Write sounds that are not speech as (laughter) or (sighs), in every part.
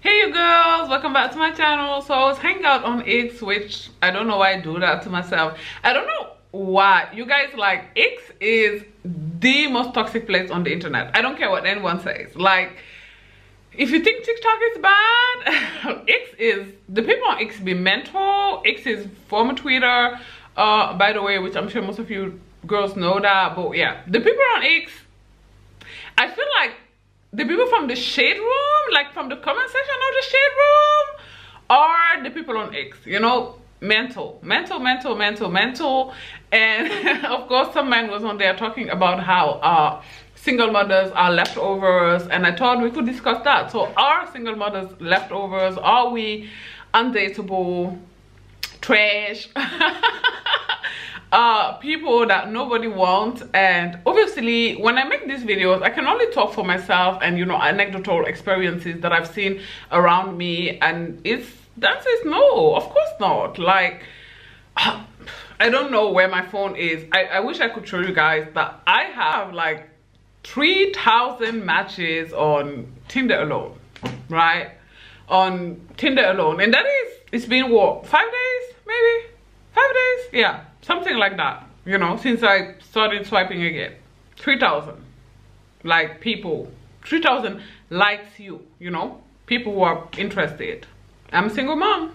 hey you girls welcome back to my channel. So i was hanging out on x which i don't know why i do that to myself. I don't know why. You guys like x is the most toxic place on the internet. I don't care what anyone says. Like if you think tiktok is bad (laughs) x is the people on x be mental. X is former twitter. Uh by the way which i'm sure most of you girls know that but yeah. The people on x the people from the shade room like from the comment section of the shade room are the people on x you know? Mental mental mental mental mental. And (laughs) of course some man was on there talking about how uh single mothers are leftovers and i thought we could discuss that. So are single mothers leftovers? Are we undateable? Trash (laughs) uh people that nobody wants. And obviously when i make these videos i can only talk for myself and you know anecdotal experiences that i've seen around me. And it's that is no of course not. Like (sighs) i don't know where my phone is. I, I wish i could show you guys that i have like 3000 matches on tinder alone right? On tinder alone. And that is it's been what five days five days yeah something like that you know since i started swiping again. 3000 like people. 3000 likes you you know people who are interested. I'm a single mom.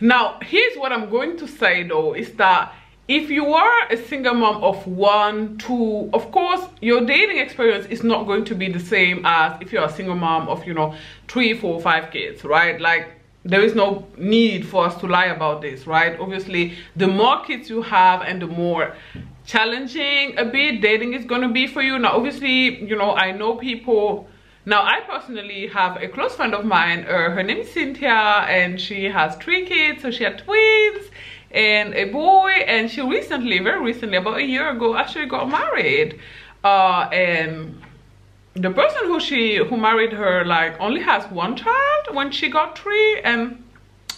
Now here's what i'm going to say though is that if you are a single mom of one two of course your dating experience is not going to be the same as if you're a single mom of you know three four five kids right? Like there is no need for us to lie about this right? Obviously the more kids you have and the more challenging a bit dating is going to be for you. Now obviously you know i know people. Now i personally have a close friend of mine uh, her name is cynthia and she has three kids so she had twins and a boy and she recently very recently about a year ago actually got married uh, and the person who she who married her like only has one child when she got three and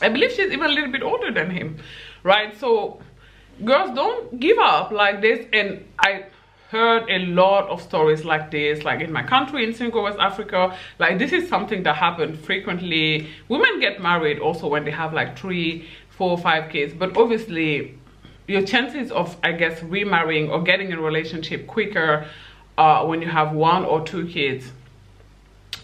i believe she's even a little bit older than him right? So girls don't give up like this and i heard a lot of stories like this like in my country in Senegal, West Africa. Like this is something that happened frequently. Women get married also when they have like three four five kids but obviously your chances of i guess remarrying or getting a relationship quicker uh, when you have one or two kids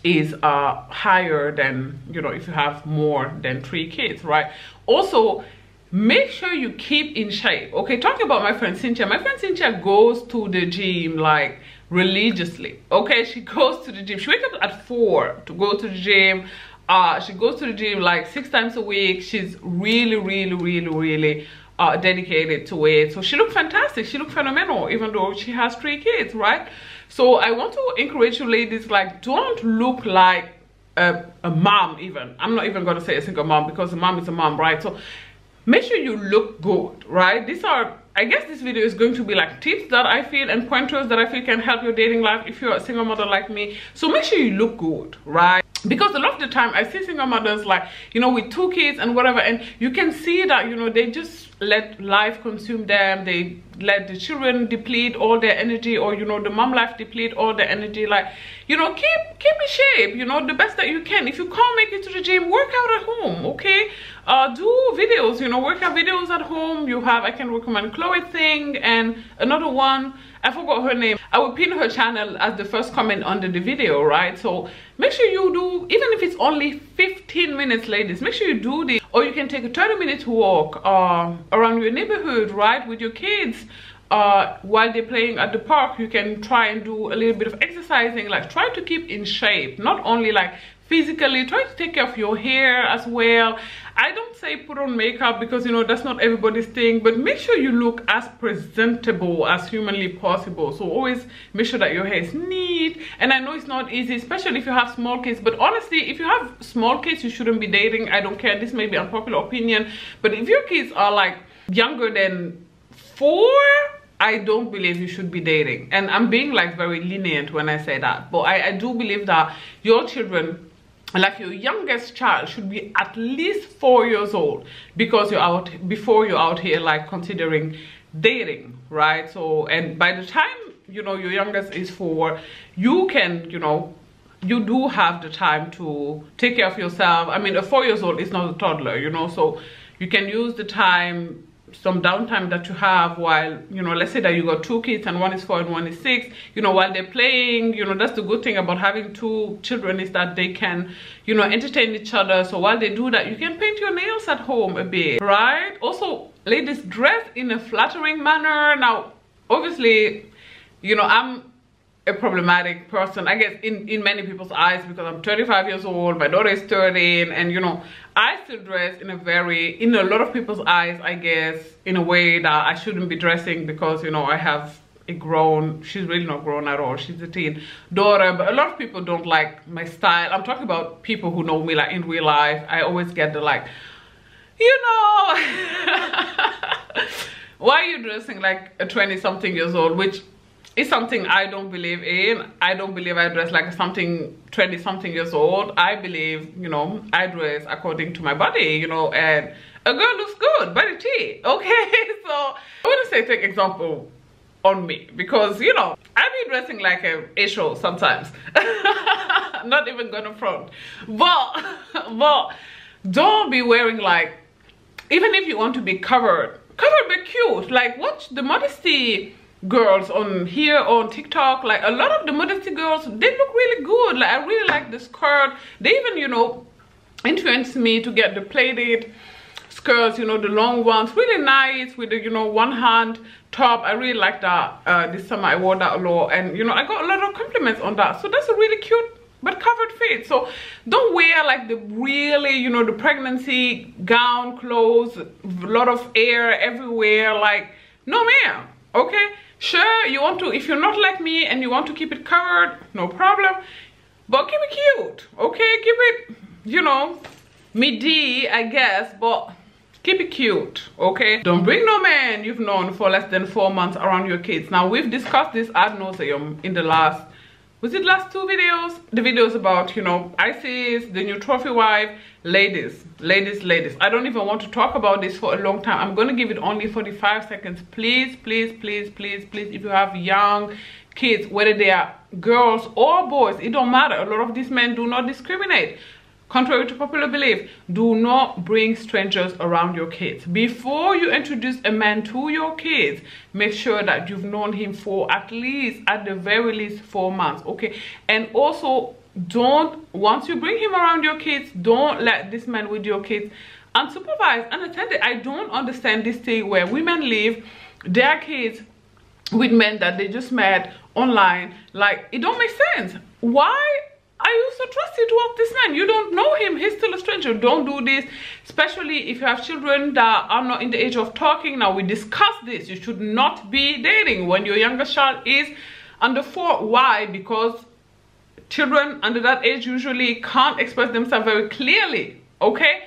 is uh, higher than you know if you have more than three kids right? Also make sure you keep in shape. Okay talking about my friend cynthia. My friend cynthia goes to the gym like religiously. Okay she (laughs) goes to the gym. She wakes up at four to go to the gym. Uh she goes to the gym like six times a week. She's really really really really uh, dedicated to it. So she looked fantastic. She looked phenomenal, even though she has three kids, right? So I want to encourage you ladies, like, don't look like a, a mom even. I'm not even going to say a single mom because a mom is a mom, right? So make sure you look good, right? These are, I guess this video is going to be like tips that I feel and pointers that I feel can help your dating life if you're a single mother like me. So make sure you look good, right? because a lot of the time i see single mothers like you know with two kids and whatever and you can see that you know they just let life consume them they let the children deplete all their energy or you know the mom life deplete all their energy like you know keep keep in shape you know the best that you can. If you can't make it to the gym work out at home okay? Uh do videos you know workout videos at home. You have i can recommend chloe ting and another one I forgot her name. I will pin her channel as the first comment under the video, right? So make sure you do, even if it's only 15 minutes, ladies, make sure you do this. Or you can take a 30 minute walk uh, around your neighborhood, right? With your kids. Uh, while they're playing at the park, you can try and do a little bit of exercising. Like try to keep in shape. Not only like physically try to take care of your hair as well i don't say put on makeup because you know that's not everybody's thing but make sure you look as presentable as humanly possible so always make sure that your hair is neat and i know it's not easy especially if you have small kids but honestly if you have small kids you shouldn't be dating i don't care this may be unpopular opinion but if your kids are like younger than four I don't believe you should be dating. And I'm being like very lenient when I say that. But I, I do believe that your children like your youngest child should be at least four years old because you're out before you're out here like considering dating right? So and by the time you know your youngest is four you can you know you do have the time to take care of yourself. I mean a four years old is not a toddler you know so you can use the time some downtime that you have while you know let's say that you got two kids and one is four and one is six you know while they're playing you know that's the good thing about having two children is that they can you know entertain each other. So while they do that you can paint your nails at home a bit right? Also ladies dress in a flattering manner. Now obviously you know i'm a problematic person i guess in in many people's eyes because i'm 35 years old my daughter is 13 and you know i still dress in a very in a lot of people's eyes i guess in a way that i shouldn't be dressing because you know i have a grown she's really not grown at all she's a teen daughter but a lot of people don't like my style. I'm talking about people who know me like in real life i always get the like you know (laughs) why are you dressing like a 20 something years old? Which it's something I don't believe in. I don't believe I dress like something 20 something years old. I believe, you know, I dress according to my body, you know, and a girl looks good, body T, (laughs) okay? So I want to say take example on me because, you know, I be dressing like a, show sometimes. (laughs) Not even gonna front. But, (laughs) but don't be wearing like, even if you want to be covered, covered be cute. Like watch the modesty girls on here on tiktok like a lot of the modesty girls they look really good. Like i really like the skirt. They even you know influenced me to get the plaited skirts you know the long ones. Really nice with the you know one hand top. I really like that uh, this summer i wore that a lot. And you know i got a lot of compliments on that. So that's a really cute but covered fit. So don't wear like the really you know the pregnancy gown clothes a lot of air everywhere. Like no ma'am. Okay Sure, you want to, if you're not like me and you want to keep it covered, no problem. But keep it cute, okay? Keep it, you know, midi, I guess, but keep it cute, okay? Don't bring no man you've known for less than four months around your kids. Now, we've discussed this ad nauseum in the last was it last two videos? The videos about you know isis the new trophy wife ladies ladies ladies. I don't even want to talk about this for a long time. I'm gonna give it only 45 seconds. Please please please please please if you have young kids whether they are girls or boys it don't matter. A lot of these men do not discriminate Contrary to popular belief, do not bring strangers around your kids. Before you introduce a man to your kids, make sure that you've known him for at least, at the very least, four months, okay? And also, don't, once you bring him around your kids, don't let this man with your kids unsupervised, unattended. I don't understand this thing where women leave their kids with men that they just met online. Like, it don't make sense. Why are you so trusted towards this man? You don't know him. He's still a stranger. Don't do this, especially if you have children that are not in the age of talking. Now, we discussed this. You should not be dating when your youngest child is under four. Why? Because children under that age usually can't express themselves very clearly, okay?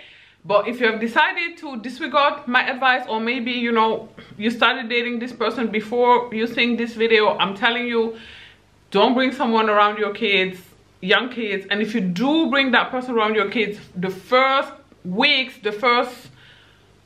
But if you have decided to disregard my advice or maybe, you know, you started dating this person before you seeing this video, I'm telling you, don't bring someone around your kids young kids and if you do bring that person around your kids the first weeks the first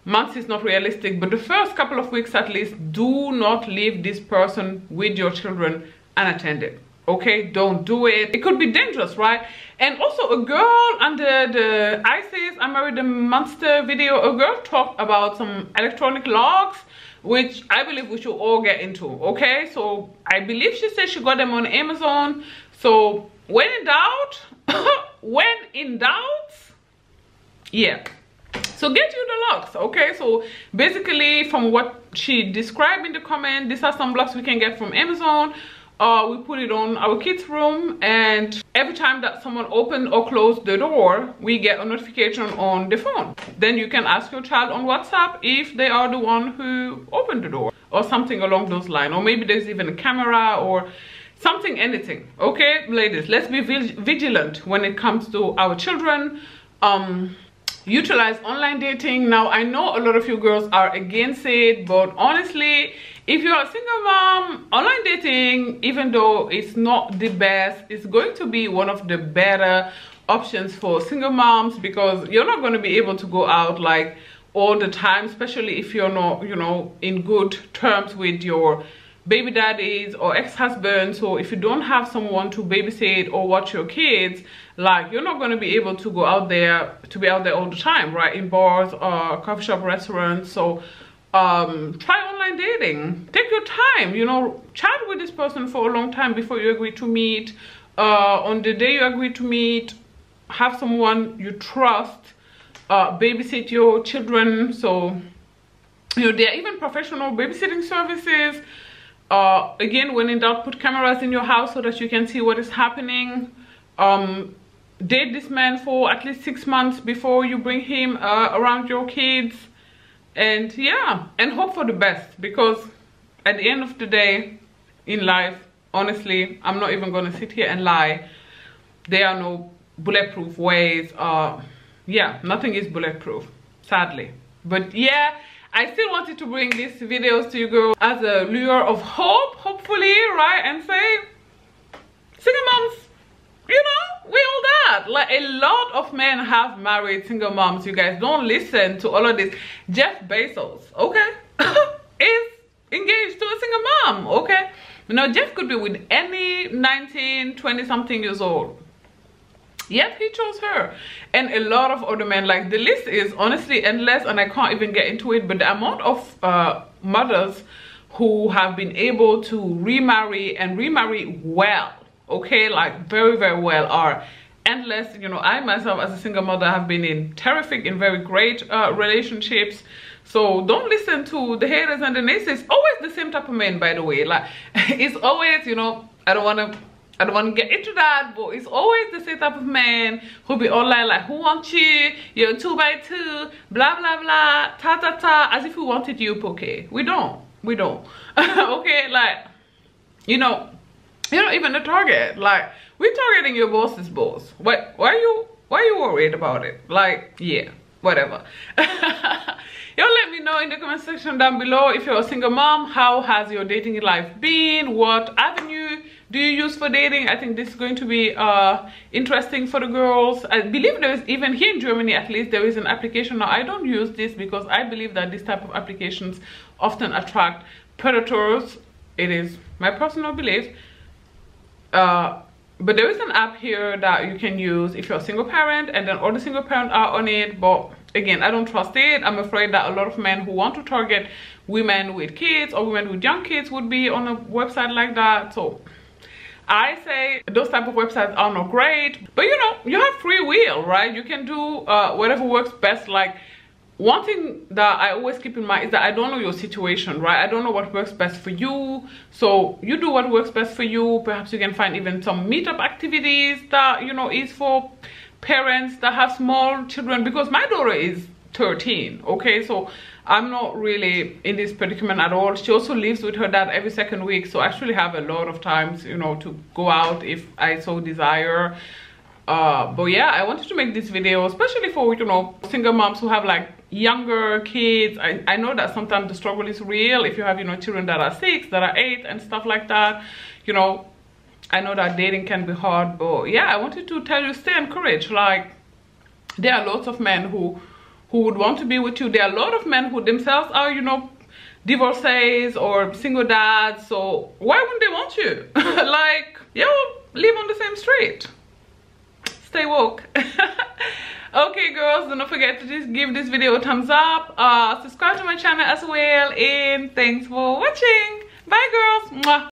months is not realistic but the first couple of weeks at least do not leave this person with your children unattended. Okay? Don't do it. It could be dangerous right? And also a girl under the isis i married a monster video a girl talked about some electronic locks which i believe we should all get into okay? So i believe she said she got them on amazon. So when in doubt (laughs) when in doubt yeah. So get you the locks okay? So basically from what she described in the comment these are some blocks we can get from amazon. Uh, we put it on our kids room and every time that someone open or close the door we get a notification on the phone. Then you can ask your child on whatsapp if they are the one who opened the door or something along those lines or maybe there's even a camera or something anything. Okay ladies let's be vigilant when it comes to our children. Um utilize online dating. Now i know a lot of you girls are against it but honestly if you're a single mom online dating even though it's not the best it's going to be one of the better options for single moms because you're not going to be able to go out like all the time especially if you're not you know in good terms with your baby daddies or ex-husbands so if you don't have someone to babysit or watch your kids like you're not going to be able to go out there to be out there all the time right? In bars or coffee shop restaurants. So um try online dating. Take your time you know. Chat with this person for a long time before you agree to meet. Uh on the day you agree to meet have someone you trust uh babysit your children. So you know there are even professional babysitting services uh again when in doubt put cameras in your house so that you can see what is happening. Um date this man for at least six months before you bring him uh, around your kids. And yeah and hope for the best because at the end of the day in life honestly i'm not even gonna sit here and lie. There are no bulletproof ways uh yeah nothing is bulletproof sadly. But yeah i still wanted to bring these videos to you girls as a lure of hope hopefully right and say single moms you know we all that. Like a lot of men have married single moms. You guys don't listen to all of this. Jeff bezos okay (laughs) is engaged to a single mom okay? You know jeff could be with any 19 20 something years old yep he chose her. And a lot of other men like the list is honestly endless and i can't even get into it but the amount of uh, mothers who have been able to remarry and remarry well okay like very very well are endless. You know i myself as a single mother have been in terrific and very great uh, relationships. So don't listen to the haters and the naysayers. Always the same type of men by the way. Like (laughs) it's always you know i don't want to I don't want to get into that, but it's always the same type of man who be online like, who wants you? You're two by two, blah, blah, blah, ta, ta, ta, as if we wanted you, okay? We don't. We don't. (laughs) okay, like, you know, you know, even the target, like, we're targeting your boss's boss. What, why are you, why are you worried about it? Like, yeah, whatever. (laughs) Y'all let me know in the comment section down below if you're a single mom, how has your dating life been? What avenue do you use for dating? I think this is going to be uh interesting for the girls. I believe there is even here in germany at least there is an application. Now i don't use this because i believe that this type of applications often attract predators. It is my personal belief. Uh but there is an app here that you can use if you're a single parent and then all the single parents are on it but again i don't trust it i'm afraid that a lot of men who want to target women with kids or women with young kids would be on a website like that so I say those type of websites are not great, but you know, you have free will, right? You can do uh, whatever works best. Like one thing that I always keep in mind is that I don't know your situation, right? I don't know what works best for you. So you do what works best for you. Perhaps you can find even some meetup activities that, you know, is for parents that have small children because my daughter is 13 okay so i'm not really in this predicament at all she also lives with her dad every second week so i actually have a lot of times you know to go out if i so desire uh, but yeah i wanted to make this video especially for you know single moms who have like younger kids I, I know that sometimes the struggle is real if you have you know children that are six that are eight and stuff like that you know i know that dating can be hard but yeah i wanted to tell you stay encouraged like there are lots of men who who would want to be with you. There are a lot of men who themselves are, you know, divorcees or single dads. So why wouldn't they want you? (laughs) like, you live on the same street. Stay woke. (laughs) okay, girls, don't forget to just give this video a thumbs up. Uh, subscribe to my channel as well. And thanks for watching. Bye, girls.